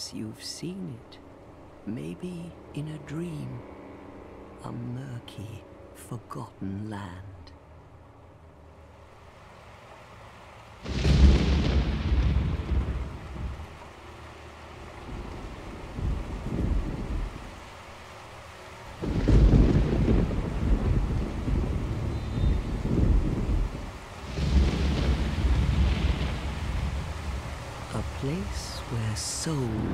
Perhaps you've seen it. Maybe in a dream. A murky, forgotten land. A place where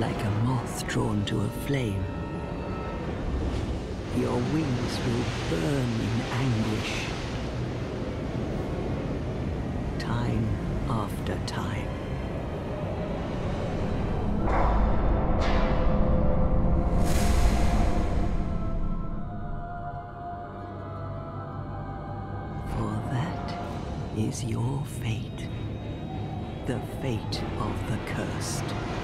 Like a moth drawn to a flame. Your wings will burn in anguish. Time after time. For that is your fate. The fate of the cursed.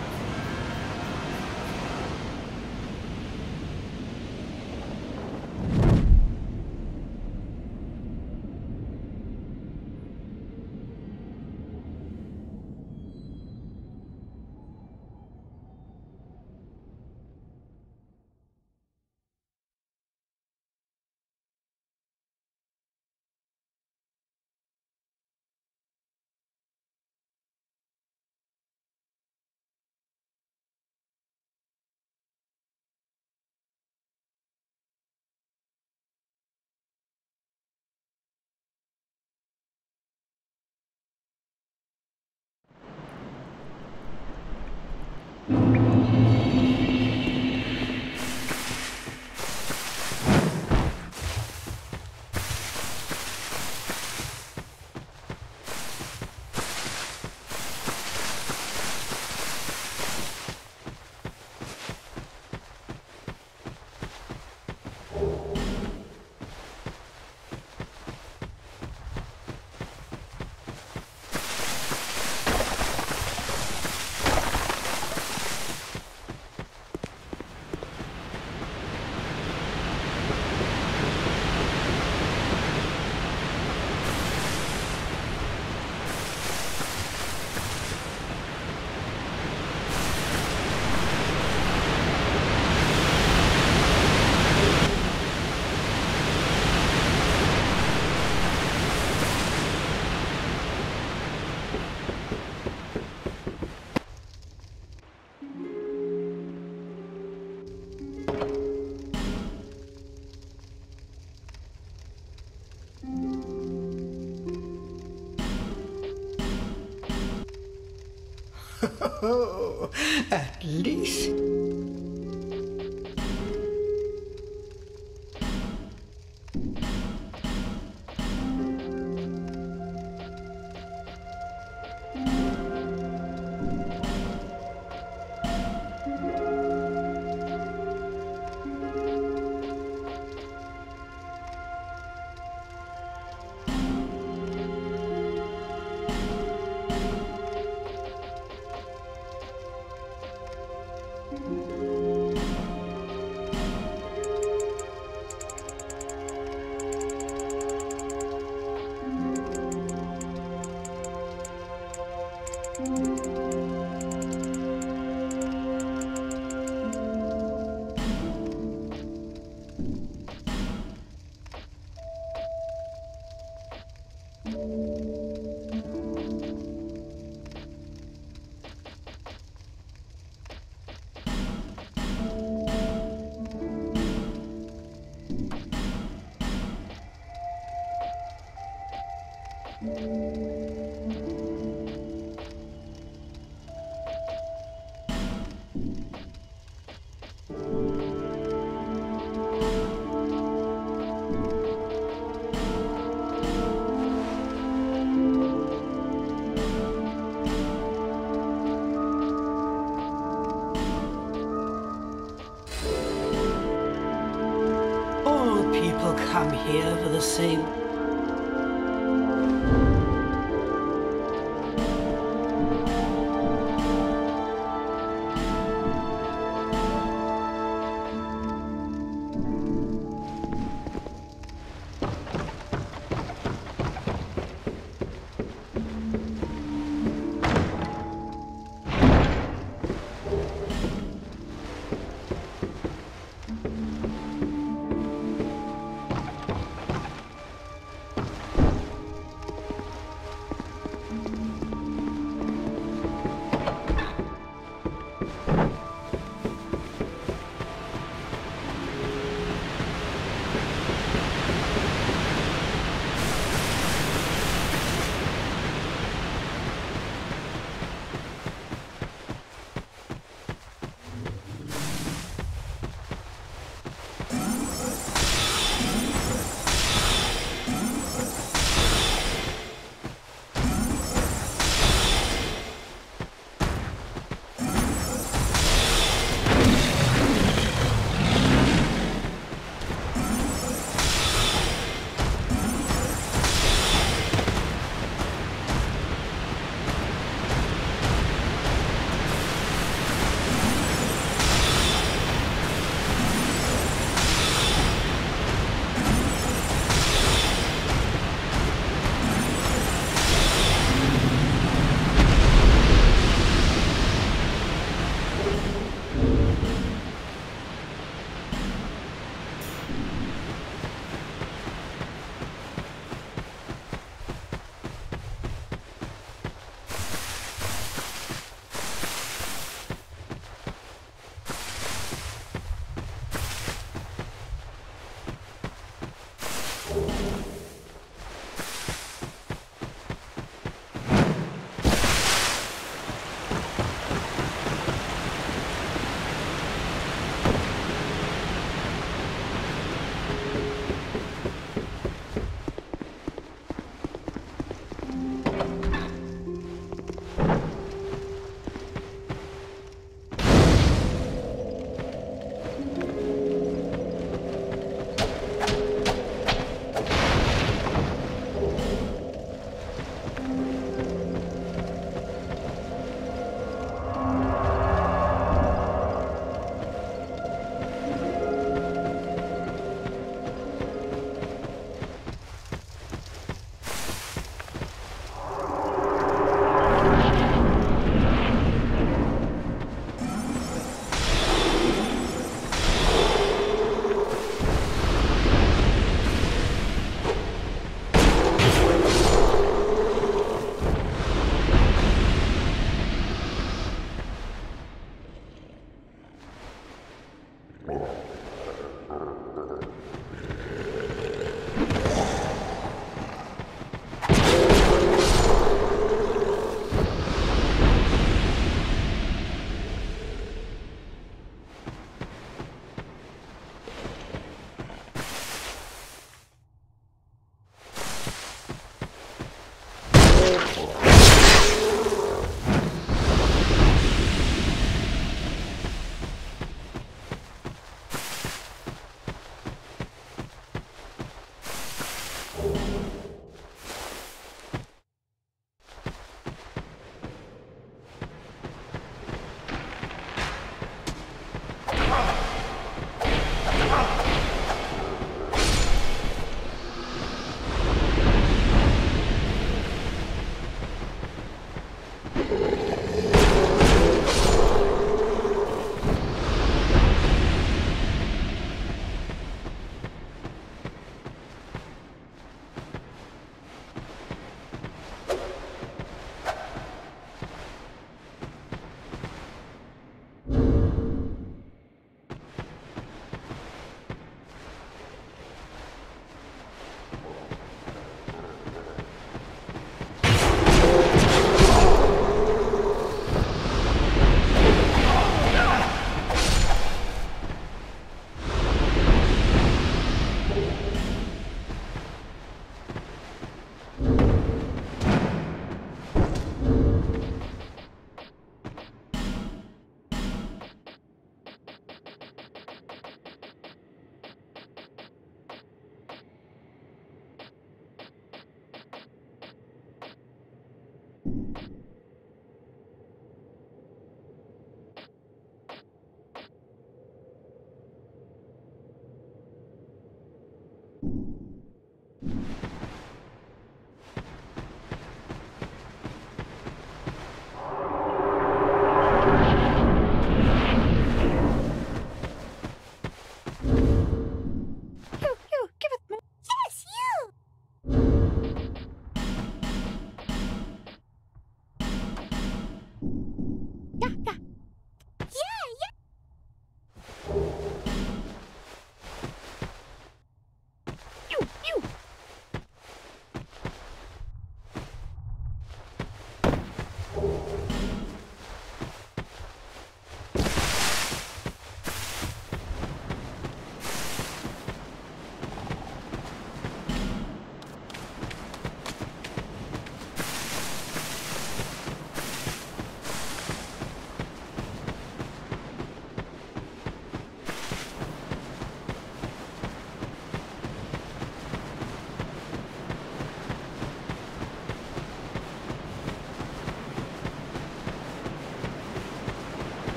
Least. All people come here for the same.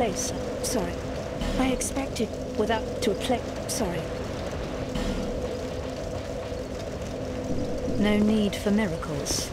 Place. Sorry, I expected without to a place. Sorry. No need for miracles.